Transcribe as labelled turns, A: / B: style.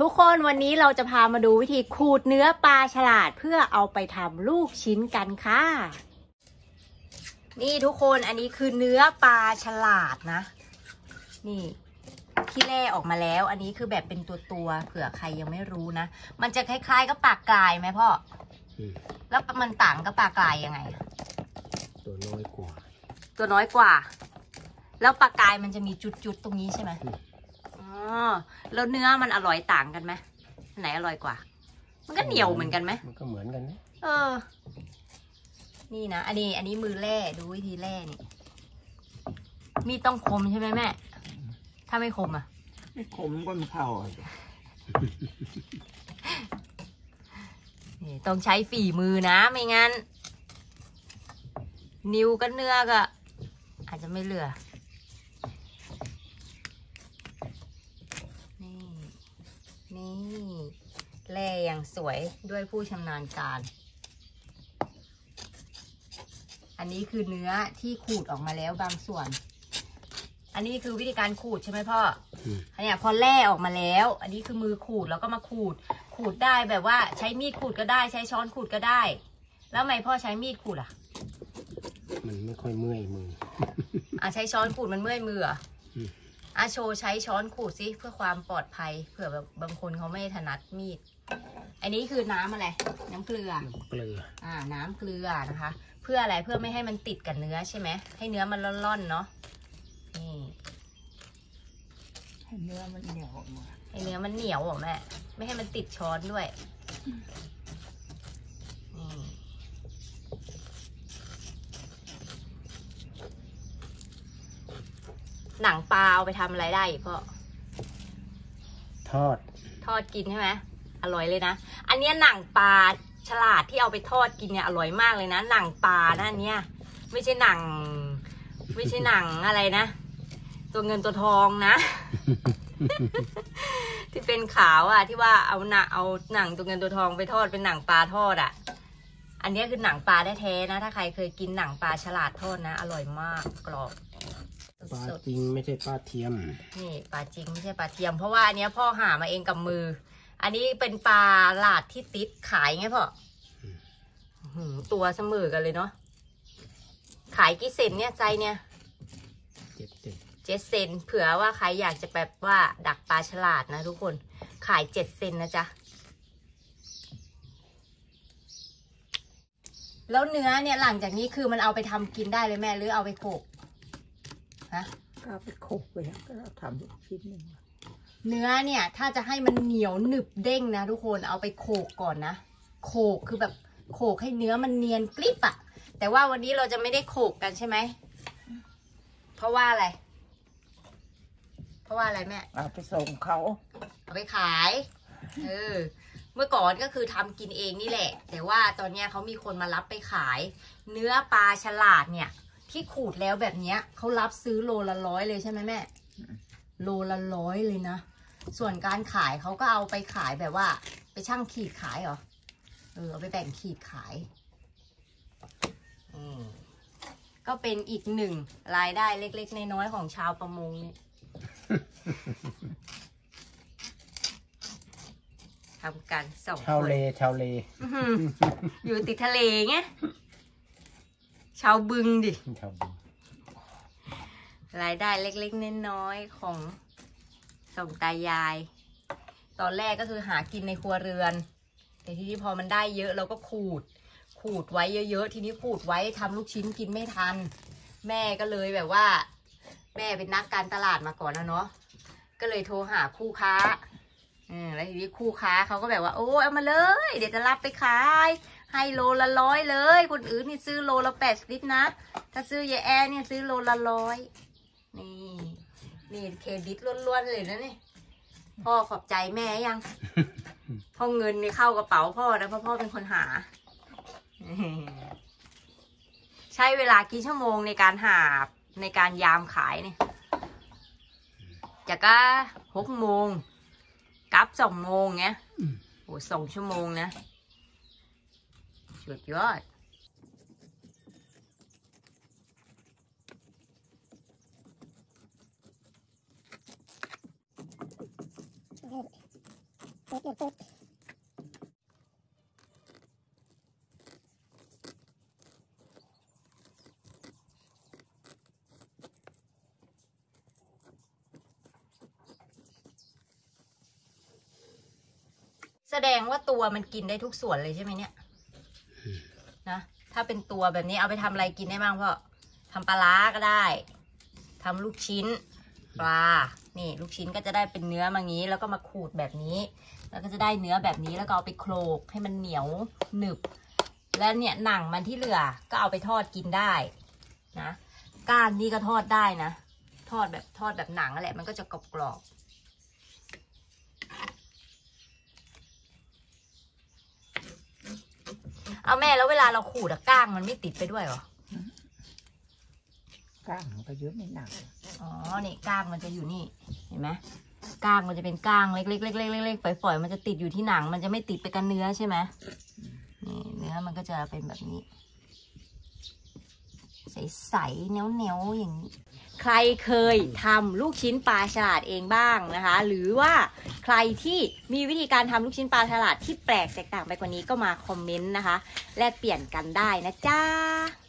A: ทุกคนวันนี้เราจะพามาดูวิธีขูดเนื้อปลาฉลาดเพื่อเอาไปทำลูกชิ้นกันค่ะ นี่ทุกคนอันนี้คือเนื้อปลาฉลาดนะ นี่ที่แล่ออกมาแล้ว อันนี้คือแบบเป็นตัวตัวๆเผื่อใครยังไม่รู้นะ มันจะคล้ายๆกับปลากรายไหมพ่อ
B: อืม
A: แล้วมันต่างกับปลากรายยังไง
B: ตัวน้อยกว่า
A: ตัวน้อยกว่า แล้วปลากรายมันจะมีจุดๆตรงนี้ใช่ไหม
B: อืม
A: อ๋อแล้วเนื้อมันอร่อยต่างกันไหมอันไหนอร่อยกว่า มันก็เหนียวเหมือนกันไหม
B: มันก็เหมือนกันนะ
A: เออ นี่นะอันนี้อันนี้มือแร่ดูวิธีแร่นี่ มีดต้องคมใช่ไหมแม่ ถ้าไม่คมอะ
C: ไม่ขมก้นเข่าอะ
A: นี่ต้องใช้ฝีมือนะ ไม่งั้น นิ้วกับเนื้อก็ อาจจะไม่เหลือ นี่ นี่แล่อย่างสวยด้วยผู้ชำนาญการ อันนี้คือเนื้อที่ขูดออกมาแล้วบางส่วน อันนี้คือวิธีการขูดใช่ไหมพ่อ
B: อืม
A: อันเนี้ยพอแล่ออกมาแล้ว อันนี้คือมือขูดแล้วก็มาขูด ขูดได้แบบว่าใช้มีดขูดก็ได้ ใช้ช้อนขูดก็ได้ แล้วทำไมพ่อใช้มีดขูดอะ
B: มันไม่ค่อยเมื่อยมือ
A: อะใช้ช้อนขูดมันเมื่อยมือเหรอ
B: อืม
A: อะโชว์ใช้ช้อนขูดสิเพื่อความปลอดภัยเผื่อแบบบางคนเขาไม่ถนัดมีด อันนี้คือน้ำอะไร น้ำเกลือ
B: น้ำเกลือ
A: อ่า น้ำเกลือนะคะ เพื่ออะไรเพื่อไม่ให้มันติดกับเนื้อใช่ไหมให้เนื้อมันร่อนๆเนาะนี่
C: ให้เนื้อมันเหนียวออกมา
A: ให้เนื้อมันเหนียวอะแม่ไม่ให้มันติดช้อนด้วยนี่ หนังปลาเอาไปทำอะไรได้อีกพ่อ
B: ทอด
A: ทอดกินใช่ไหมอร่อยเลยนะ อันเนี้ยหนังปลาฉลาดที่เอาไปทอดกินเนี่ยอร่อยมากเลยนะ หนังปลานะอันเนี้ยไม่ใช่หนัง ไม่ใช่หนังอะไรนะ ตัวเงินตัวทองนะ ที่เป็นขาวอะ ที่ว่าเอาหนังเอาหนังตัวเงินตัวทองไปทอดเป็นหนังปลาทอดอะ อันเนี้ยคือหนังปลาแท้ๆนะ ถ้าใครเคยกินหนังปลาฉลาดทอดนะ อร่อยมากกรอบ
B: ปลา
A: สด
B: จริงไม่ใช่ปลาเทียม
A: นี่ปลาจริงไม่ใช่ปลาเทียม เพราะว่าอันเนี้ยพ่อหามาเองกับมือ อันนี้เป็นปลาหลาดที่ติดขายไงพ่ออื้อหือตัวเสมอกันเลยเนาะขายกี่เซนเนี่ยใจเนี่ย
B: เจ็ดสิบ
A: เจ็ดเซนเผื่อว่าใครอยากจะแบบว่าดักปลาฉลาดนะทุกคนขายเจ็ดเซนนะจ๊ะ แล้วเนื้อเนี่ยหลังจากนี้คือมันเอาไปทำกินได้เลยแม่หรือเอาไปโขก ฮะ
C: ก็เอาไปโขกไปแล้วก็เราทำอีกชิ้นหนึ่ง
A: เนื้อเนี่ย ถ้าจะให้มันเหนียวหนึบเด้งนะทุกคนเอาไปโขกก่อนนะโขกคือแบบโขกให้เนื้อมันเนียนกริบอะแต่ว่าวันนี้เราจะไม่ได้โขกกันใช่ไหมเพราะว่าอะไร เพราะว่าอะไรแม่
C: เอาไปส่งเขา
A: เอาไปขายเออเมื่อก่อนก็คือทำกินเองนี่แหละ แต่ว่าตอนเนี้ยเขามีคนมารับไปขาย เนื้อปลาฉลาดเนี่ย ที่ขูดแล้วแบบเนี้ยเขารับซื้อโลละร้อยเลยใช่ไหมแม่ โลละร้อยเลยนะ ส่วนการขายเขาก็เอาไปขายแบบว่า ไปช่างขีดขายเหรอ เออเอาไปแบ่งขีดขายอืมก็เป็นอีกหนึ่งรายได้เล็ก ๆ น้อยๆของชาวประมงเนี่ยทำกันสองค
B: ชาวนเลชาวเล
A: อื้อหืออยู่ติดทะเลไง ชาวบึงดิ
B: ชาวบึง
A: รายได้เล็กๆน้อยๆของสองตายาย ตอนแรกก็คือหากินในครัวเรือน แต่ทีนี้พอมันได้เยอะเราก็ขูด ขูดไว้เยอะๆ ทีนี้ขูดไว้ทำลูกชิ้นกินไม่ทัน แม่ก็เลยแบบว่า แม่เป็นนักการตลาดมาก่อนนะเนาะ ก็เลยโทรหาคู่ค้า อืมแล้วทีนี้คู่ค้าเขาก็แบบว่า โอ้ยเอามาเลย เดี๋ยวจะรับไปขาย ให้โลละร้อยเลย คนอื่นนี่ซื้อโลละแปดสิบนะ ถ้าซื้อยายแอร์เนี่ยซื้อโลละร้อย นี่ นี่เครดิตล้วนๆเลยนะนี่ พ่อขอบใจแม่ยัง พ่อเงินนี่เข้ากระเป๋าพ่อนะเพราะพ่อเป็นคนหา ใช้เวลากี่ชั่วโมงในการหาในการยามขายเนี่ยจากก็หกโมงกลับสองโมงเงี้ยโอ้สองชั่วโมงนะ สุดยอดแสดงว่าตัวมันกินได้ทุกส่วนเลยใช่ไหมเนี่ย นะถ้าเป็นตัวแบบนี้เอาไปทำอะไรกินได้บ้างพ่อทำปลาร้าก็ได้ทำลูกชิ้นปลา นี่ลูกชิ้นก็จะได้เป็นเนื้อมางี้ แล้วก็มาขูดแบบนี้ แล้วก็จะได้เนื้อแบบนี้ แล้วก็เอาไปโคลกให้มันเหนียวหนึบ แล้วเนี่ยหนังมันที่เหลือก็เอาไปทอดกินได้นะ ก้านนี่ก็ทอดได้นะ ทอดแบบทอดแบบหนังนั่นแหละ มันก็จะกรอบกรอบๆ เอาแม่แล้วเวลาเราขูดอะก้างมันไม่ติดไปด้วยเหรอ
C: ก้างมันก็เยอะไม่หนัก
A: อ๋อ นี่ก้างมันจะอยู่นี่ เห็นไหมก้างมันจะเป็นก้างเล็กๆเล็กๆเล็กๆฝอยๆมันจะติดอยู่ที่หนัง มันจะไม่ติดไปกันเนื้อใช่ไหมนี่เนื้อมันก็จะเป็นแบบนี้ ใสๆเนียวๆอย่างนี้ ใครเคยทำลูกชิ้นปลาฉลาดเองบ้างนะคะ หรือว่าใครที่มีวิธีการทำลูกชิ้นปลาฉลาดที่แปลกแตกต่างไปกว่านี้ก็มาคอมเมนต์นะคะ แลกเปลี่ยนกันได้นะจ๊ะ